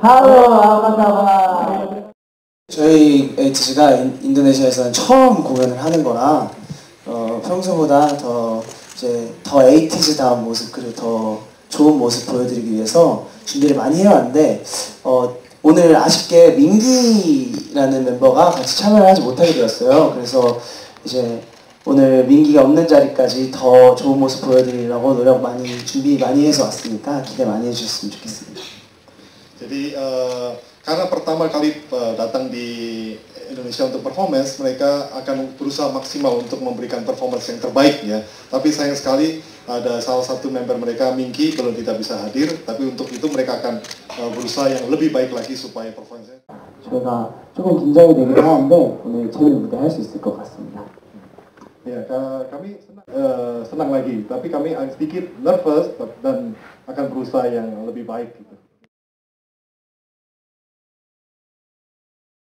하로, 아마타바. 저희 에이티즈가 인- 인도네시아에서는 처음 공연을 하는 거라 어, 평소보다 더 이제 더 에이티즈다운 모습 그리고 더 좋은 모습 보여드리기 위해서 준비를 많이 해왔는데 어, 오늘 아쉽게 민기라는 멤버가 같이 참여를 하지 못하게 되었어요. 그래서 이제 오늘 민기가 없는 자리까지 더 좋은 모습 보여드리려고 노력 많이 준비 많이 해서 왔으니까 기대 많이 해주셨으면 좋겠습니다. Jadi eh, karena pertama kali eh, datang di Indonesia untuk performance, mereka akan berusaha maksimal untuk memberikan performance yang terbaik ya. Tapi sayang sekali ada salah satu member mereka Minky belum tidak bisa hadir. Tapi untuk itu mereka akan eh, berusaha yang lebih baik lagi supaya performance 저희가 조금 긴장이 되긴 하는데 오늘 재밌는 무대 할 수 있을 것 같습니다. Ya, ka- kami senang, eh, senang lagi, tapi kami sedikit nervous dan akan berusaha yang lebih baik gitu.